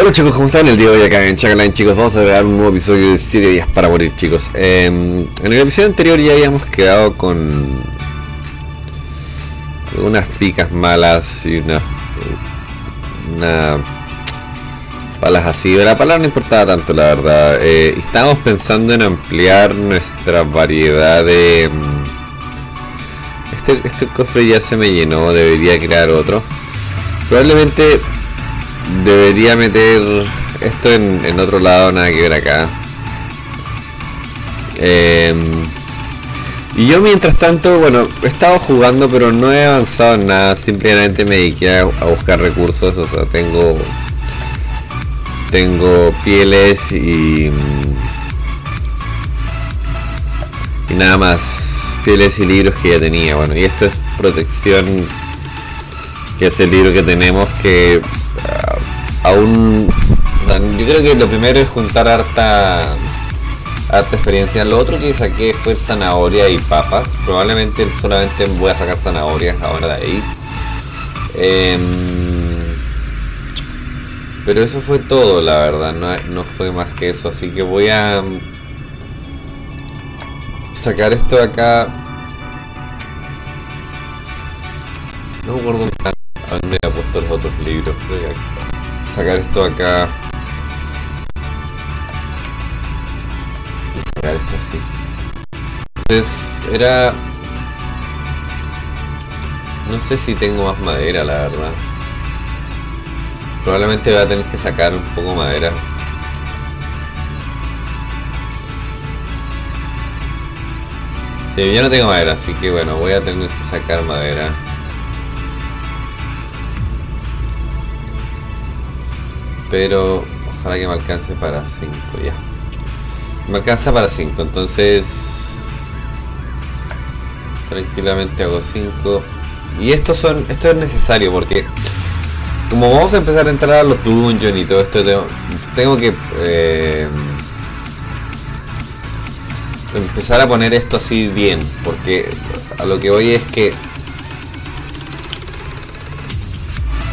Hola chicos, ¿cómo están? El día de hoy acá en Chagaline chicos, vamos a ver un nuevo episodio de 7 días para morir chicos. Eh, En el episodio anterior ya habíamos quedado con unas picas malas y unas una palas así, la palabra no importaba tanto la verdad. Eh, Estábamos pensando en ampliar nuestra variedad de... Este, este cofre ya se me llenó, debería crear otro. Probablemente debería meter esto en, otro lado, nada que ver acá. Em, y yo mientras tanto, bueno, he estado jugando pero no he avanzado en nada, simplemente me dediqué a, buscar recursos, o sea, tengo tengo pieles y y nada más. Pieles y libros que ya tenía. Bueno y esto es protección que es el libro que tenemos que aún yo creo que lo primero es juntar harta harta experiencia. Lo otro que saqué fue zanahoria y papas. Probablemente solamente voy a sacar zanahorias ahora de ahí. Em, pero eso fue todo la verdad. No, no fue más que eso. Así que voy a sacar esto de acá. No me acuerdo. Dónde he puesto los otros libros sacar esto acá. Y sacar esto así. Entonces era no sé si tengo más madera la verdad. Probablemente voy a tener que sacar un poco madera. Sí, yo no tengo madera, así que bueno, voy a tener que sacar madera. Pero ojalá que me alcance para 5 ya. Me alcanza para 5, entonces tranquilamente hago 5. Y estos son, esto es necesario porque como vamos a empezar a entrar a los dungeons y todo esto, tengo, que eh, empezar a poner esto así bien, porque a lo que voy es que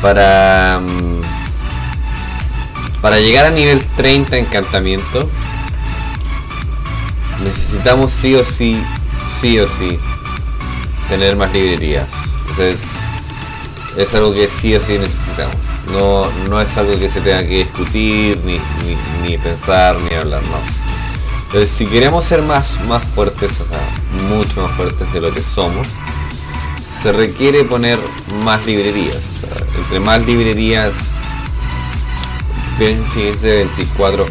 para mm, para llegar a nivel 30 encantamiento necesitamos sí o sí, sí o sí tener más librerías. Entonces es algo que sí o sí necesitamos. No, no es algo que se tenga que discutir, ni, ni, pensar, ni hablar, no. Entonces si queremos ser más, más fuertes, o sea, mucho más fuertes de lo que somos, se requiere poner más librerías. entre más librerías fíjense 24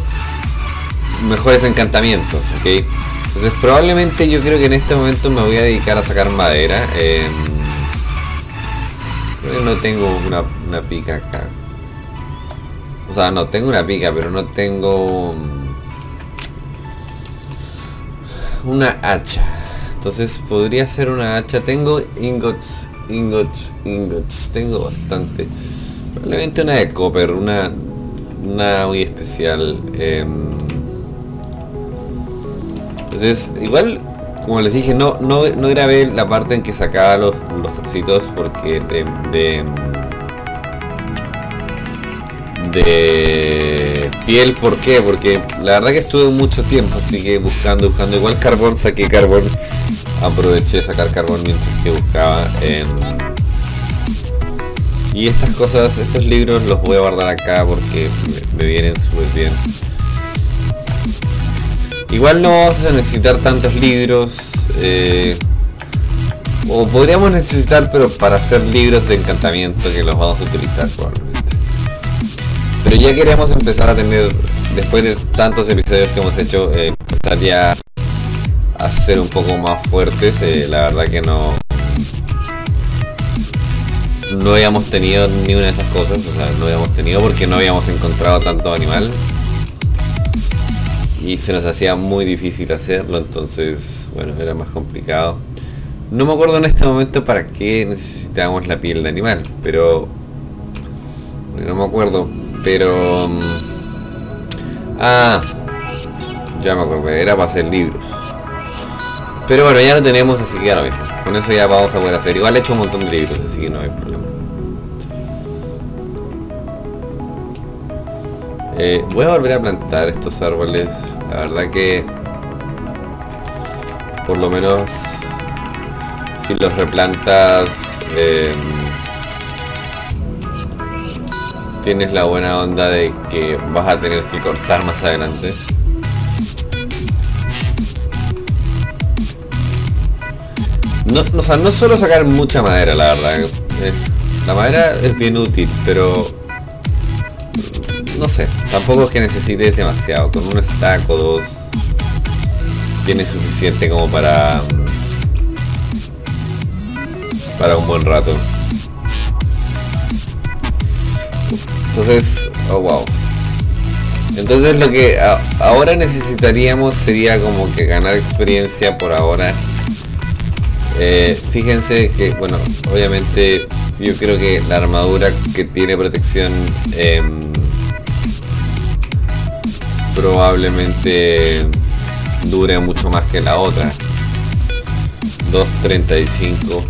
mejores encantamientos, ¿ok? Entonces probablemente yo creo que en este momento me voy a dedicar a sacar madera. Em, no tengo una, una, pica acá. O sea, no, tengo una pica, pero no tengo... Una hacha. Entonces podría ser una hacha. Tengo ingots, ingots, ingots. Tengo bastante. Probablemente una de copper, una nada muy especial. Em, entonces, igual, como les dije, no, no, no grabé la parte en que sacaba los, los porque de, de, piel, ¿por qué? Porque la verdad que estuve mucho tiempo, así que buscando, buscando. Igual carbón, saqué carbón, aproveché de sacar carbón mientras que buscaba. Em, y estas cosas, estos libros los voy a guardar acá porque me, vienen súper bien. Igual no vamos a necesitar tantos libros. Eh, o podríamos necesitar, pero para hacer libros de encantamiento que los vamos a utilizar probablemente. Pero ya queremos empezar a tener, después de tantos episodios que hemos hecho, eh, empezar ya a ser un poco más fuertes. Eh, la verdad que no, no habíamos tenido ni una de esas cosas, o sea, no habíamos tenido porque no habíamos encontrado tanto animal. Y se nos hacía muy difícil hacerlo, entonces, bueno, era más complicado. No me acuerdo en este momento para qué necesitábamos la piel de animal, pero... No me acuerdo, pero... Mm, ah, ya me acordé, era para hacer libros. Pero bueno, ya lo tenemos, así que lo mismo. Con eso ya vamos a poder hacer. Igual he hecho un montón de libros, así que no hay problema. Eh, voy a volver a plantar estos árboles. La verdad que por lo menos si los replantas eh, tienes la buena onda de que vas a tener que cortar más adelante. No, o sea, no solo sacar mucha madera, la verdad. Eh, la madera es bien útil, pero... No sé, tampoco es que necesites demasiado. Con un stack o dos tienes suficiente como para... Para un buen rato. Entonces, oh wow. Entonces lo que ahora necesitaríamos sería como que ganar experiencia por ahora eh, fíjense que, bueno, obviamente yo creo que la armadura que tiene protección em, probablemente dure mucho más que la otra. 2.35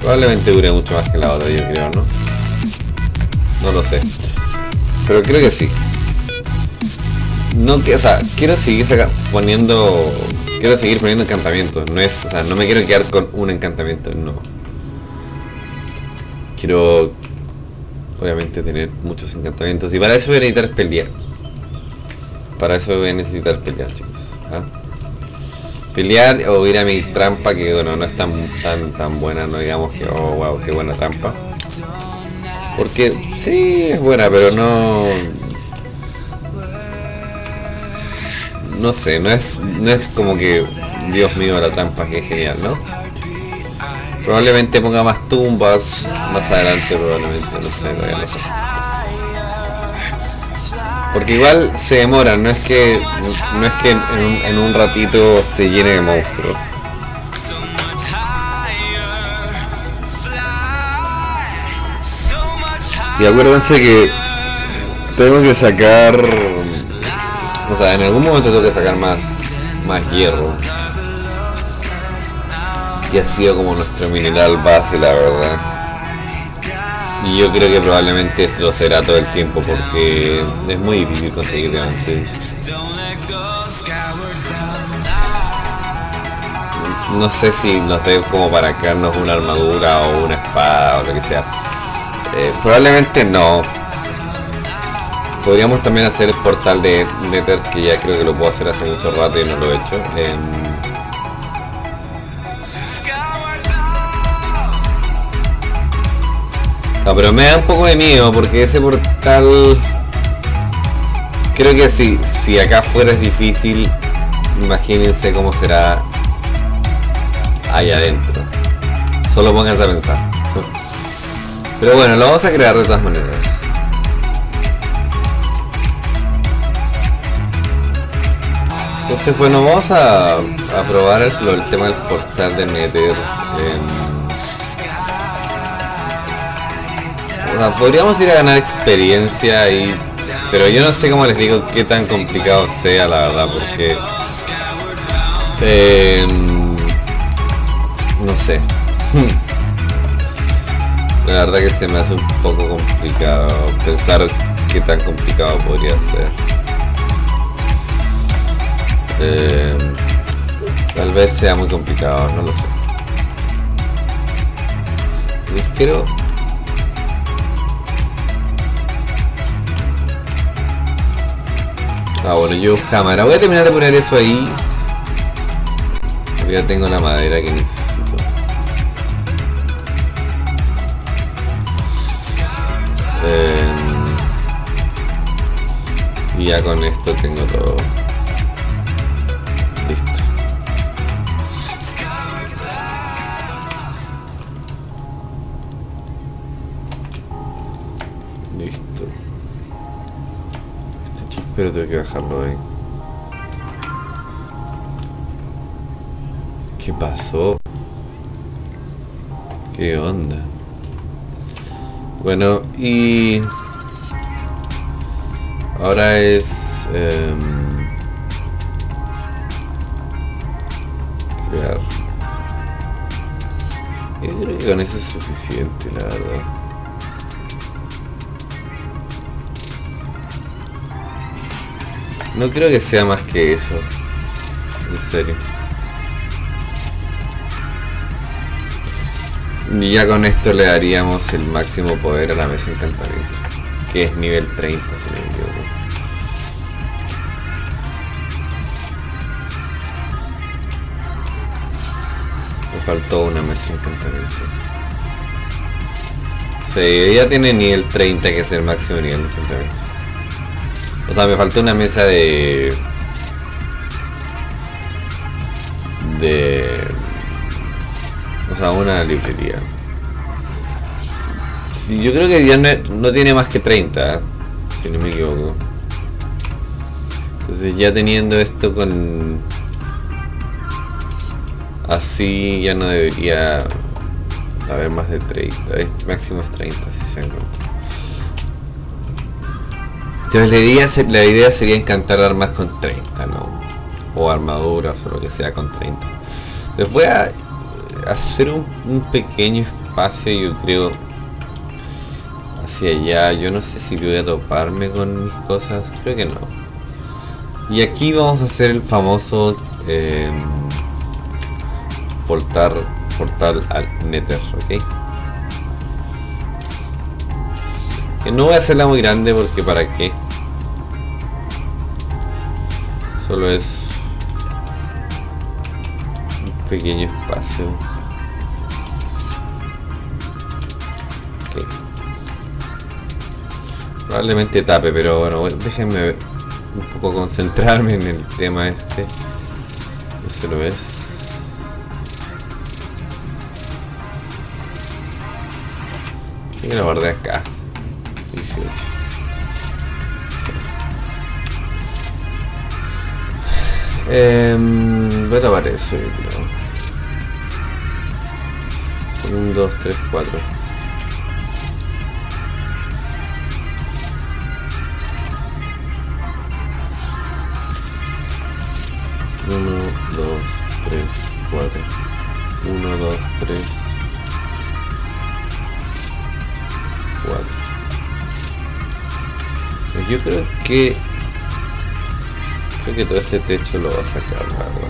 Probablemente dure mucho más que la otra, yo creo, ¿no? No lo sé. Pero creo que sí. No o sea, quiero seguir poniendo quiero seguir poniendo encantamientos. No es, o sea, no me quiero quedar con un encantamiento, no. Quiero obviamente tener muchos encantamientos. Y para eso voy a necesitar pelear. Para eso voy a necesitar pelear, chicos. ¿ah? Pelear o ir a mi trampa, que bueno, no es tan, tan, tan buena, no digamos que, oh wow, qué buena trampa. Porque sí es buena, pero no no sé, no es, no es como que, Dios mío, la trampa, que es genial, ¿no? Probablemente ponga más tumbas más adelante, probablemente, no sé, todavía no sé. Porque igual se demora, no es que no es que en en un ratito se llene de monstruos. Y acuérdense que tengo que sacar o sea, en algún momento tengo que sacar más, más hierro. Que ha sido como nuestro mineral base, la verdad. Y yo creo que probablemente lo será todo el tiempo porque es muy difícil conseguir diamantes. No sé si nos dé como para crearnos una armadura o una espada o lo que sea. Eh, probablemente no, Podríamos también hacer el portal de Nether, que ya creo que lo puedo hacer hace mucho rato y no lo he hecho. No, pero me da un poco de miedo porque ese portal... Creo que si, si acá afuera es difícil, imagínense cómo será allá adentro. Solo pónganse a pensar. Pero bueno, lo vamos a crear de todas maneras. Entonces bueno, vamos a, probar el, tema del portal de Nether. podríamos ir a ganar experiencia ahí, pero yo no sé cómo les digo qué tan complicado sea la verdad, porque... Em, no sé. La verdad que se me hace un poco complicado pensar qué tan complicado podría ser. Eh, tal vez sea muy complicado, no lo sé. Yo quiero... Ah, bueno, yo cámara. Voy a terminar de poner eso ahí. ya tengo la madera que necesito. Eh, y ya con esto tengo todo. Pero tengo que bajarlo ahí. ¿Qué pasó? ¿Qué onda? Bueno, y... Ahora es... Eh, crear. Yo creo que con eso es suficiente, la verdad. No creo que sea más que eso. En serio. Y ya con esto le daríamos el máximo poder a la mesa encantamiento. Que es nivel 30 si no me equivoco. Me faltó una mesa encantamiento. Sí, ya tiene nivel 30 que es el máximo nivel de encantamiento. O sea, me faltó una mesa de... De... O sea, una librería. Sí, yo creo que ya no, no tiene más que 30, ¿eh? si no me equivoco. Entonces ya teniendo esto con... Así ya no debería haber más de 30. Este máximo es 30, si se encuentra. Entonces la idea, sería encantar armas con 30, ¿no? O armaduras o lo que sea con 30. Les voy a hacer un, pequeño espacio, yo creo, hacia allá. Yo no sé si voy a toparme con mis cosas, creo que no. Y aquí vamos a hacer el famoso eh, portal, portal al Nether, ¿ok? Que no voy a hacerla muy grande porque para qué. Solo es un pequeño espacio. Ok. Probablemente tape, pero bueno, déjenme un poco concentrarme en el tema este. Se lo ves. Y lo guardé acá. Eh, voy a tapar eso, yo creo. 1, 2, 3, 4. Uno, dos, tres, cuatro. Uno, dos, tres, cuatro. Yo creo que creo que todo este techo lo va a sacar, verdad.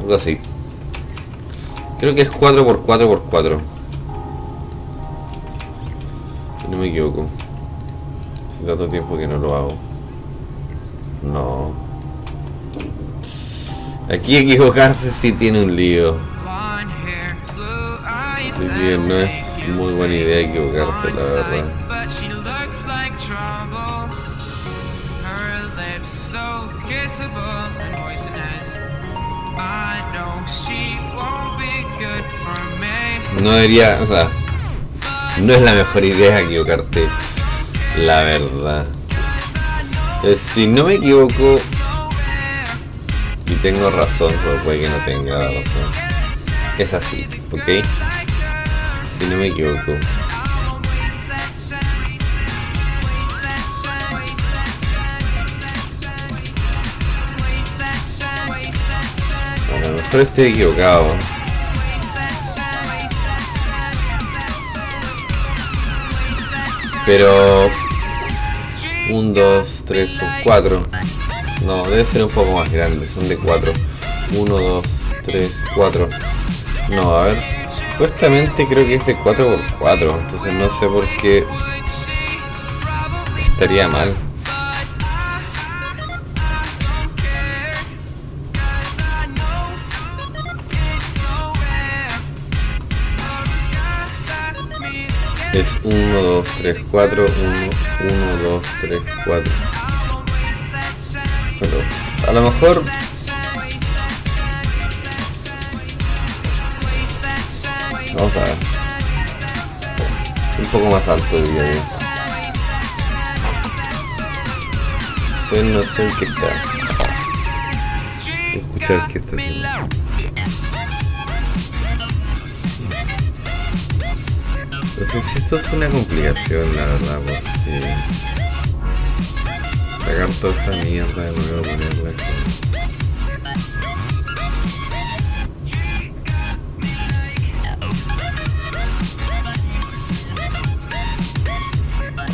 Algo así. Creo que es 4x4x4. Si no me equivoco. Hace tanto tiempo que no lo hago. No. Aquí equivocarse sí tiene un lío. Así que no es muy buena idea equivocarte, la verdad. No debería, o sea, no es la mejor idea equivocarte, la verdad. Eh, si no me equivoco, y tengo razón, pero puede que no tenga razón, es así, ¿ok? Si no me equivoco. A lo mejor estoy equivocado. Pero... 1, 2, 3, son 4. No, debe ser un poco más grande, son de 4. 1, 2, 3, 4. No, a ver. Supuestamente creo que es de 4 x 4 entonces no sé por qué estaría mal. Es 1, 2, 3, 4, 1, 1, 2, 3, 4. Pero a lo mejor... Vamos a ver. Un poco más alto diría yo. Sé, no sé en qué está. Escuchar qué está haciendo. Pues, esto es una complicación, la verdad, porque... Sacar toda esta mierda y luego ponerla aquí.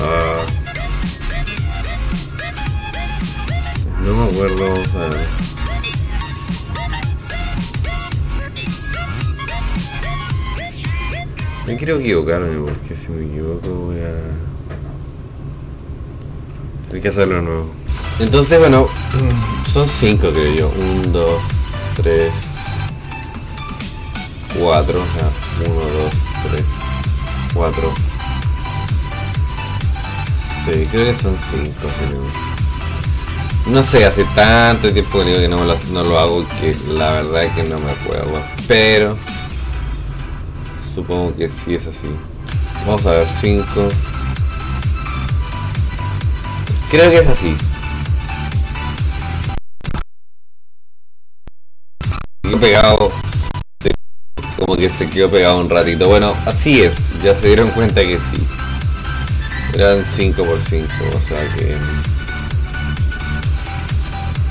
Ah. No me acuerdo, o sea, No quiero equivocarme porque si me equivoco voy a... Hay que hacerlo de nuevo. Entonces, bueno, son cinco creo yo. Un, dos, tres, cuatro. Ya. Uno, dos, tres, cuatro. Sí, creo que son cinco. Si no... no sé, hace tanto tiempo que digo que no, lo, no lo hago que la verdad es que no me acuerdo. Pero supongo que sí es así. Vamos a ver, 5. Creo que es así. Pegado. Como que se quedó pegado un ratito. Bueno, así es. Ya se dieron cuenta que sí. Eran 5 por 5. O sea que...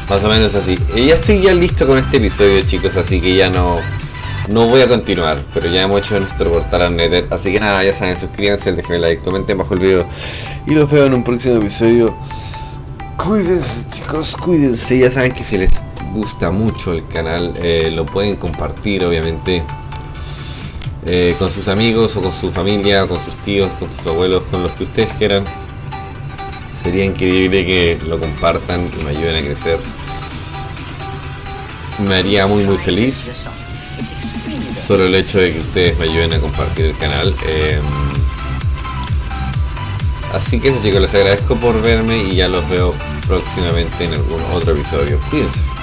Más o menos así. Ya estoy ya listo con este episodio chicos. Así que ya no... No voy a continuar, pero ya hemos hecho nuestro portal al Nether. Así que nada, ya saben, suscríbanse, dejen like, comenten bajo el video. Y los veo en un próximo episodio. Cuídense chicos, cuídense. Ya saben que si les gusta mucho el canal, eh, lo pueden compartir obviamente. Eh, con sus amigos o con su familia, con sus tíos, con sus abuelos, con los que ustedes quieran. Sería increíble que lo compartan y me ayuden a crecer. Me haría muy muy feliz solo el hecho de que ustedes me ayuden a compartir el canal. Eh, así que eso chicos, les agradezco por verme y ya los veo próximamente en algún otro episodio. Cuídense.